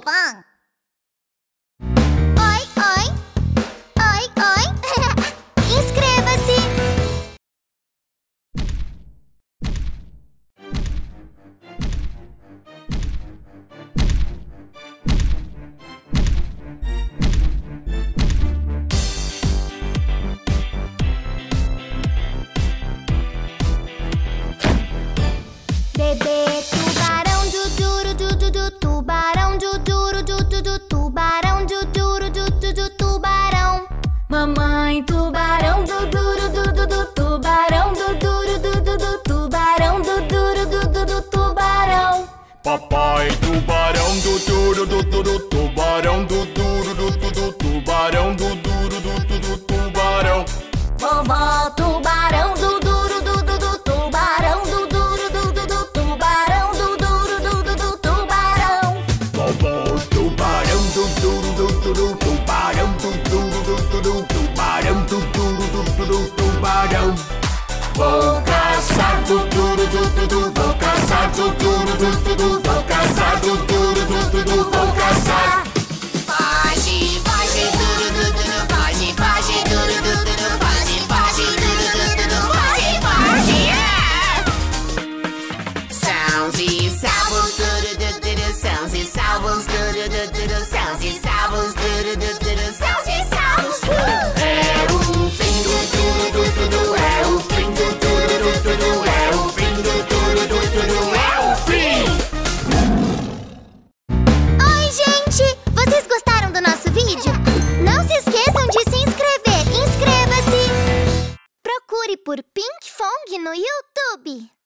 棒！Papai tubarão do duro do do tubarão do duro do do tubarão do duro do do tubarão Vovó tubarão do duro do do tubarão do duro do do tubarão do duro do do tubarão Vovó tubarão do duro do do tubarão do duro do do tubarão do duro do do tubarão Vou caçar do duro do do salvos, duru, duru, salvos, duru, duru, céus salvos. É o fim do tudo, do tudo, é o fim do tudo, do tudo, é o fim do tudo, do tudo, é o fim. Oi, gente! Vocês gostaram do nosso vídeo? Não se esqueçam de se inscrever. Inscreva-se! Procure por Pink Fong no YouTube.